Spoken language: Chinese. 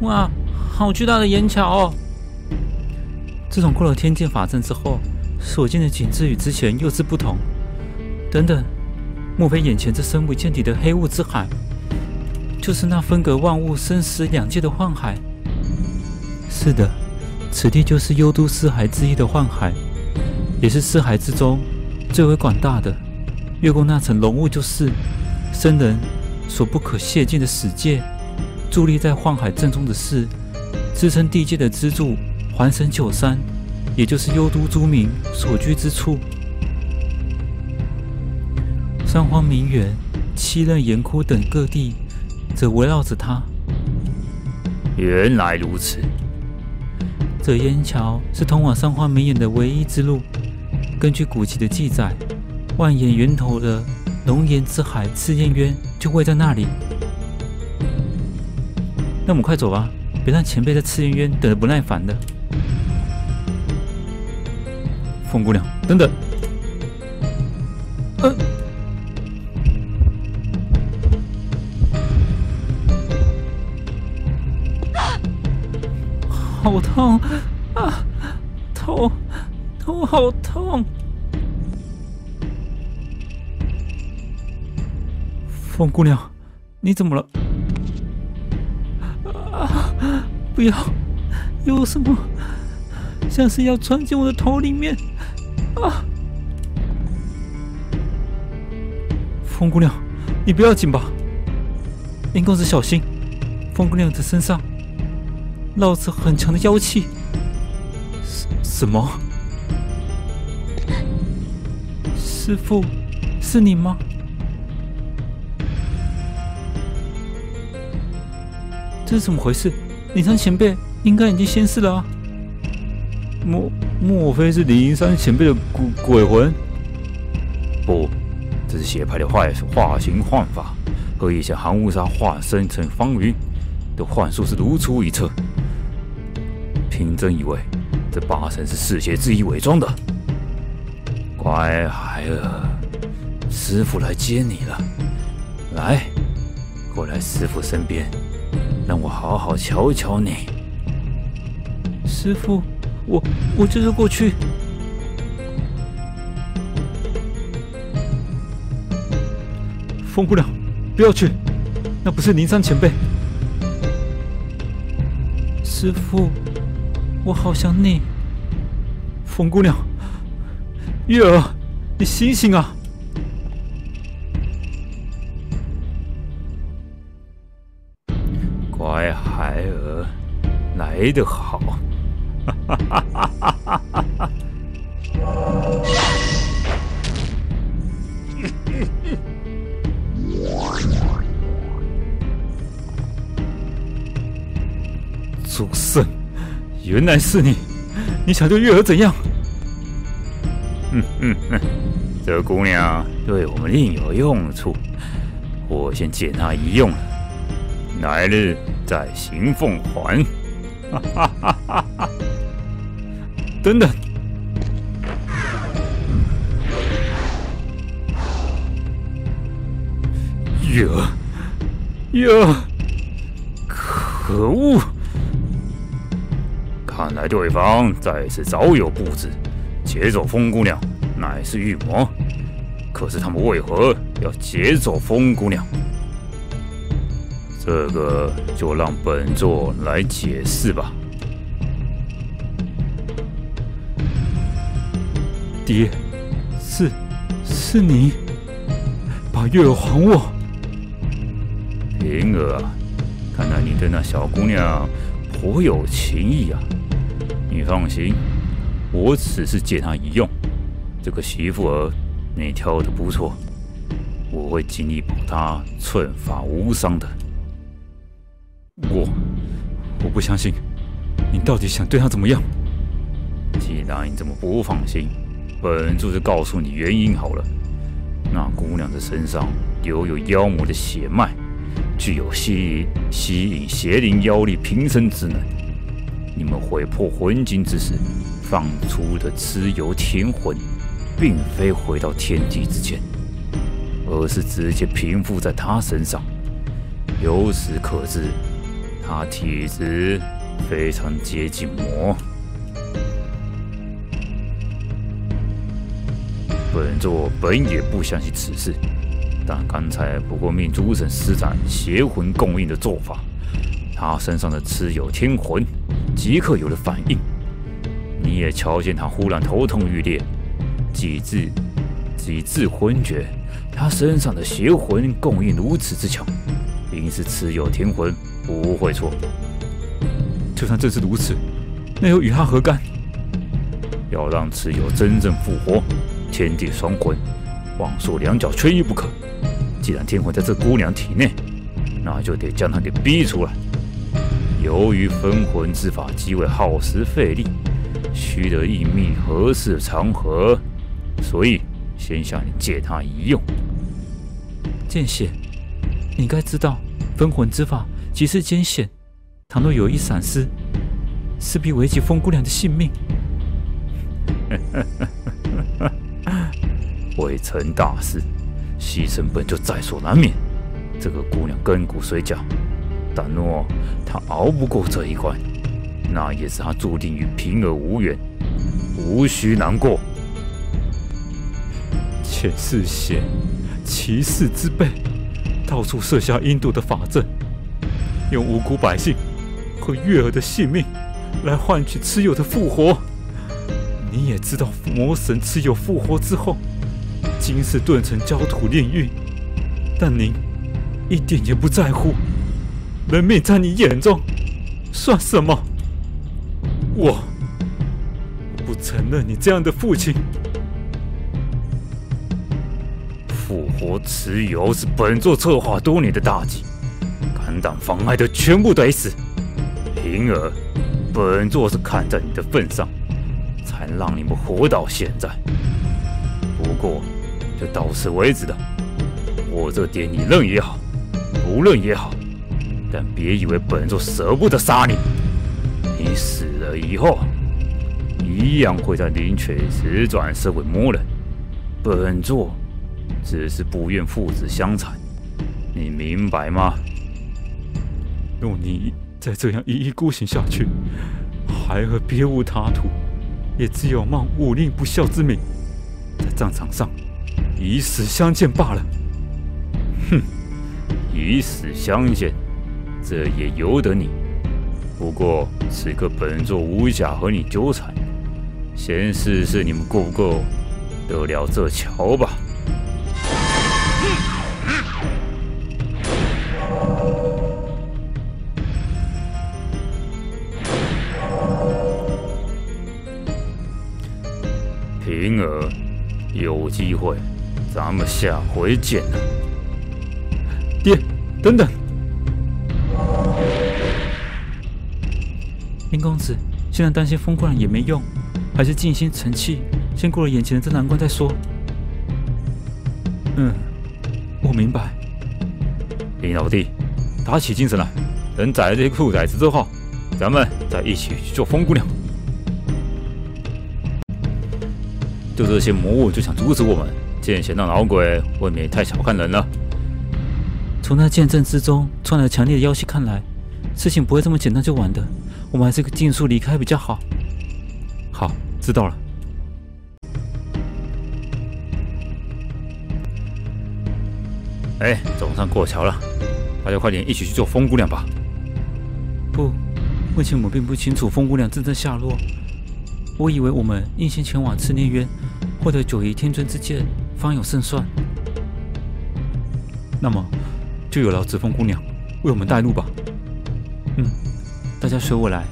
哇，好巨大的岩桥哦！自从过了天剑法阵之后，所见的景致与之前又是不同。等等，莫非眼前这深不见底的黑雾之海，就是那分隔万物、生死两界的幻海？是的，此地就是幽都四海之一的幻海，也是四海之中最为广大的。越过那层浓雾，就是生人所不可亵近的死界。伫立在幻海正中的是支撑地界的支柱——环神九山，也就是幽都诸民所居之处。三荒名园、七仞岩窟等各地，则围绕着它。原来如此，这烟桥是通往三荒名园的唯一之路。根据古籍的记载，万岩源头的龙岩之海赤焰渊就位在那里。那我们快走吧，别让前辈在赤焰渊等得不耐烦的。凤姑娘，等等。嗯。好痛啊！头头好痛！凤姑娘，你怎么了？不要！有什么？像是要钻进我的头里面！啊！风姑娘，你不要紧吧？林公子小心，风姑娘的身上。烙着很强的妖气，什什么？师傅，是你吗？这是怎么回事？灵山前辈应该已经仙逝了啊！莫莫非是灵山前辈的鬼鬼魂？不，这是邪派的坏化形幻法，和以前寒雾沙化身成方云的幻术是如出一辙。平真以为这八成是嗜血之一伪装的。乖孩儿，师傅来接你了，来，过来师傅身边，让我好好瞧瞧你。师傅，我我这就过去。风姑娘，不要去，那不是灵山前辈。师傅。我好想你，风姑娘，月儿，你醒醒啊！来得好！哈哈哈哈哈哈！祖圣。原来是你！你想对月儿怎样？嗯嗯嗯，这姑娘对我们另有用处，我先借她一用了，来日再行奉还。哈哈哈哈哈！等等，月儿，月儿，可恶！看来对方再次早有布置，劫走风姑娘乃是预谋。可是他们为何要劫走风姑娘？这个就让本座来解释吧。爹，是，是你，把月儿还我。平儿啊，看来你对那小姑娘颇有情意啊。你放心，我只是借她一用。这个媳妇儿，你挑的不错，我会尽力保她寸发无伤的。我，我不相信，你到底想对她怎么样？既然你这么不放心，本座就告诉你原因好了。那姑娘的身上留有妖魔的血脉，具有吸吸引邪灵妖力平生之能。你们毁破魂境之时，放出的蚩尤天魂，并非回到天地之间，而是直接平附在他身上。由此可知，他体质非常接近魔。本座本也不相信此事，但刚才不过命诸神施展邪魂供应的做法，他身上的蚩尤天魂即刻有了反应。你也瞧见他忽然头痛欲裂，几次几次昏厥，他身上的邪魂供应如此之强，应是蚩尤天魂不会错。就算真是如此，那又与他何干？要让蚩尤真正复活，天地双魂，妄术两脚缺一不可。既然天魂在这姑娘体内，那就得将她给逼出来。由于分魂之法极为耗时费力。须得一命何事长河，所以先向你借他一用。见血，你该知道分魂之法极是艰险，倘若有一闪失，势必危及风姑娘的性命。未成大事，牺牲本就在所难免。这个姑娘根骨虽佳，但若她熬不过这一关，那也是她注定与平儿无缘，无需难过。前世险，骑士之辈，到处设下阴毒的法阵，用无辜百姓和月儿的性命来换取蚩尤的复活。你也知道，魔神蚩尤复活之后，金世顿成焦土炼狱，但您一点也不在乎，人命在你眼中算什么？我不承认你这样的父亲。复活蚩尤是本座策划多年的大计，敢胆妨碍的全部得死。平儿，本座是看在你的份上，才让你们活到现在。不过，就到此为止的。我这点你认也好，不认也好，但别以为本座舍不得杀你。你死了以后，一样会在灵泉石转世为魔人。本座只是不愿父子相残，你明白吗？若你再这样一意孤行下去，孩儿别无他途，也只有冒武令不孝之名，在战场上以死相见罢了。哼，以死相见，这也由得你。不过此刻本座无暇和你纠缠，先试试你们够不够得了这桥吧。会，咱们下回见了。爹，等等。林公子，现在担心风姑娘也没用，还是静心沉气，先过了眼前的这难关再说。嗯，我明白。林老弟，打起精神来，等宰了这些兔崽子之后，咱们再一起去救风姑娘。就这些魔物就想阻止我们，见贤的老鬼未免太小看人了。从那剑阵之中传来强烈的妖气看来，事情不会这么简单就完的。我们还是尽速离开比较好。好，知道了。哎，总算过桥了，大家快点一起去救风姑娘吧。不，目前我们并不清楚风姑娘真正下落。我以为我们应先前往赤炼渊，获得九夷天尊之剑，方有胜算。那么，就有劳紫风姑娘为我们带路吧。嗯。大家随我来。